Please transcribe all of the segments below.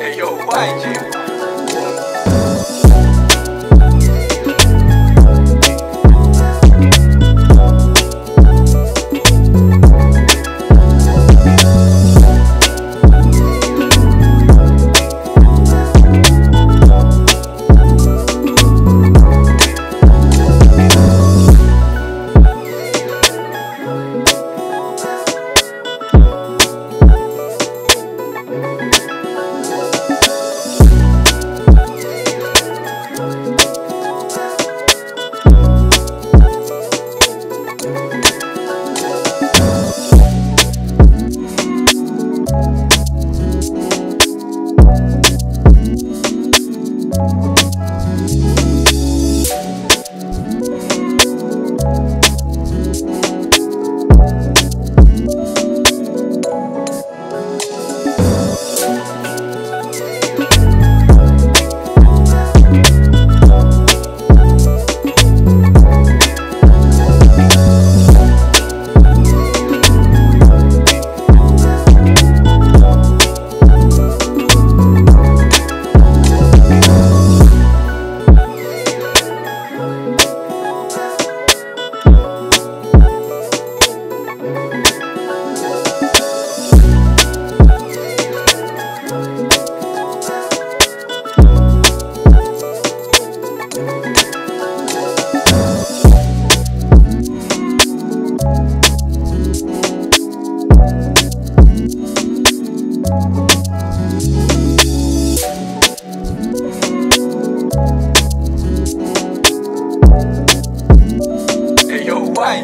也有坏球。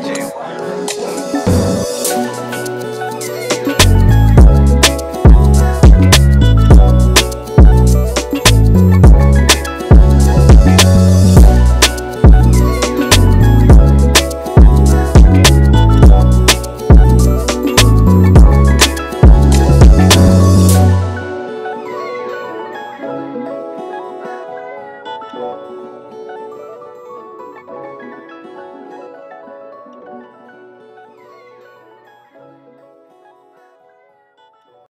DJ.